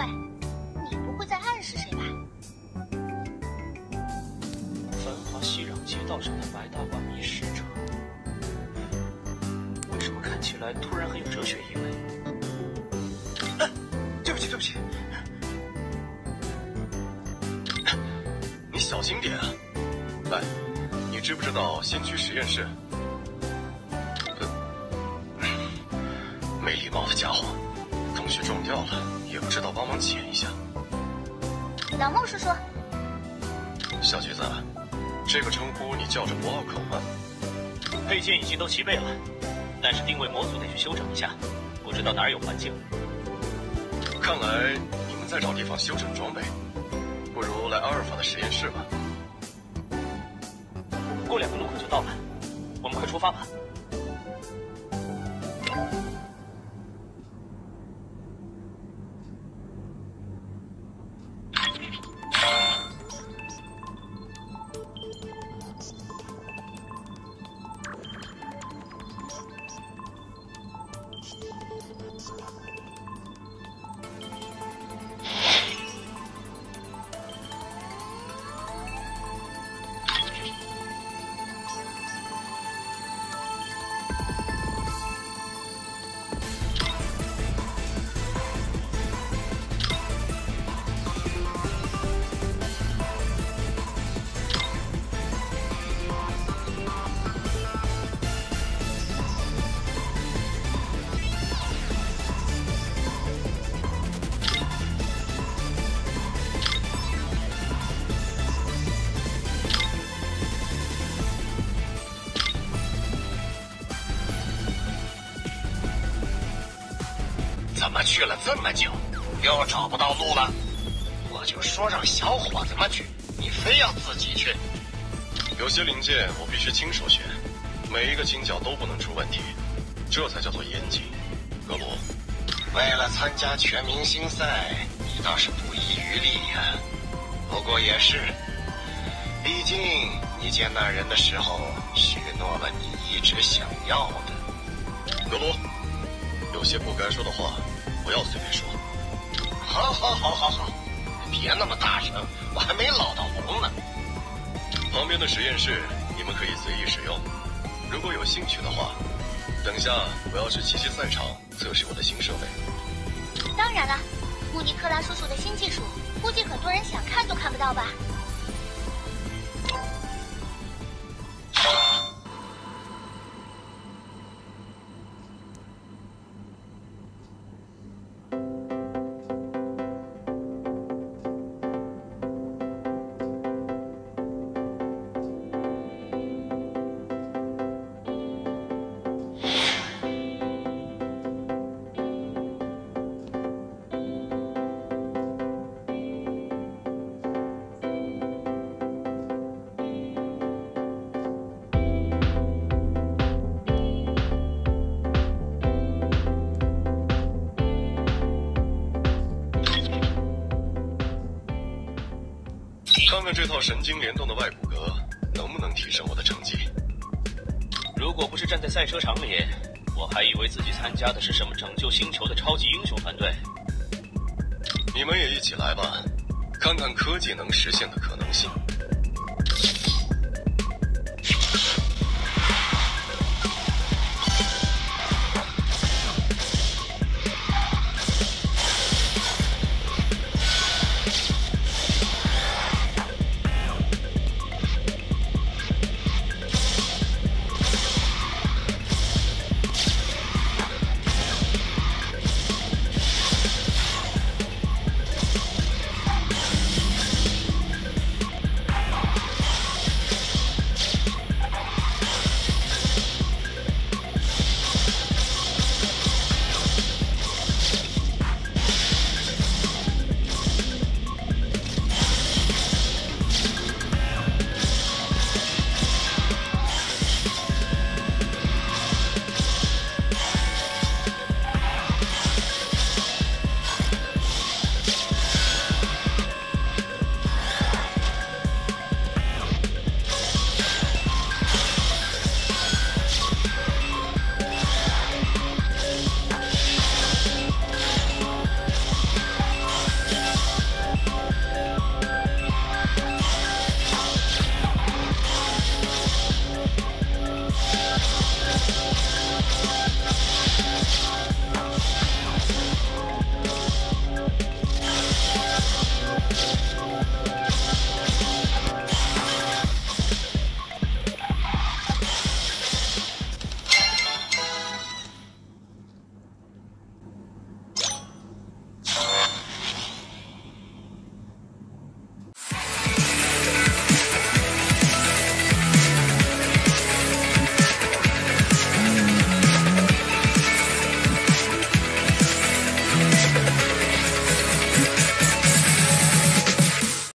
喂，你不会在暗示谁吧？繁华熙攘街道上的白大褂迷失者，为什么看起来突然很有哲学意味？哎对不起，对不起，你小心点啊！哎，你知不知道先驱实验室？没礼貌的家伙，西撞掉了也不知道帮忙捡一下。老孟叔叔，小橘子，这个称呼你叫着不拗口吗？配件已经都齐备了，但是定位模组得去修整一下，不知道哪儿有环境。看来你们在找地方修整装备，不如来阿尔法的实验室吧。过两个路口就到了，我们快出发吧。Let's go. 去了这么久，又找不到路了？我就说让小伙子们去，你非要自己去。有些零件我必须亲手选，每一个倾角都不能出问题，这才叫做严谨。格罗，为了参加全明星赛，你倒是不遗余力呀。不过也是，毕竟你见那人的时候许诺了你一直想要的。格罗，有些不该说的话不要随便说。好，好，好，好，好，别那么大声，我还没老到红呢。旁边的实验室你们可以随意使用，如果有兴趣的话，等下我要去奇迹赛场测试我的新设备。当然了，穆尼克拉叔叔的新技术，估计很多人想看都看不到吧？看看这套神经联动的外骨骼能不能提升我的成绩？如果不是站在赛车场里我还以为自己参加的是什么拯救星球的超级英雄团队。你们也一起来吧看看科技能实现的可能性。